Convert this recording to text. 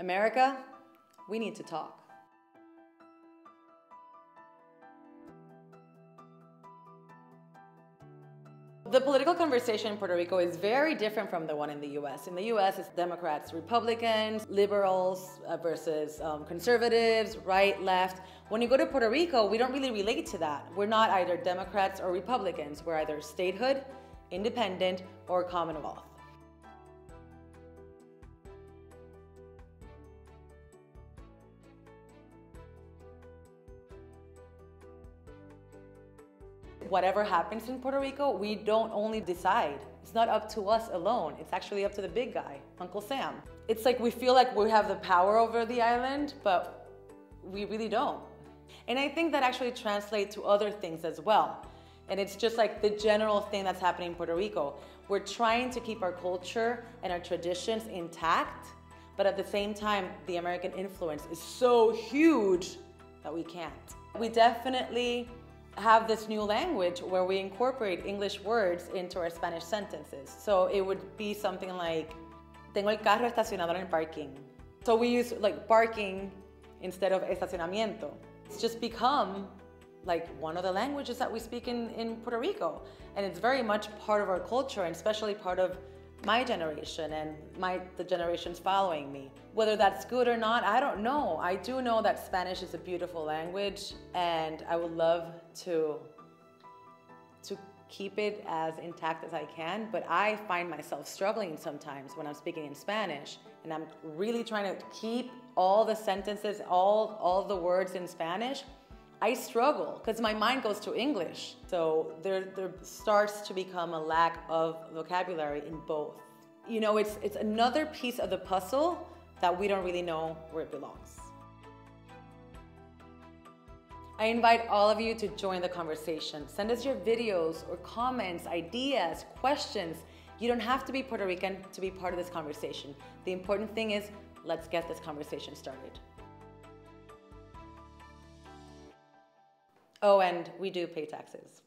America, we need to talk. The political conversation in Puerto Rico is very different from the one in the US. In the US, it's Democrats, Republicans, liberals uh, versus um, conservatives, right, left. When you go to Puerto Rico, we don't really relate to that. We're not either Democrats or Republicans. We're either statehood, independent, or Commonwealth. Whatever happens in Puerto Rico, we don't only decide. It's not up to us alone. It's actually up to the big guy, Uncle Sam. It's like we feel like we have the power over the island, but we really don't. And I think that actually translates to other things as well. And it's just like the general thing that's happening in Puerto Rico. We're trying to keep our culture and our traditions intact, but at the same time, the American influence is so huge that we can't. We definitely have this new language where we incorporate English words into our Spanish sentences. So it would be something like, tengo el carro estacionado en el parking. So we use like parking instead of estacionamiento. It's just become like one of the languages that we speak in, in Puerto Rico. And it's very much part of our culture and especially part of my generation and my the generations following me. Whether that's good or not, I don't know. I do know that Spanish is a beautiful language and I would love to to keep it as intact as I can, but I find myself struggling sometimes when I'm speaking in Spanish and I'm really trying to keep all the sentences, all all the words in Spanish. I struggle because my mind goes to English. So there, there starts to become a lack of vocabulary in both. You know, it's, it's another piece of the puzzle that we don't really know where it belongs. I invite all of you to join the conversation. Send us your videos or comments, ideas, questions. You don't have to be Puerto Rican to be part of this conversation. The important thing is, let's get this conversation started. Oh, and we do pay taxes.